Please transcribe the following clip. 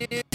you.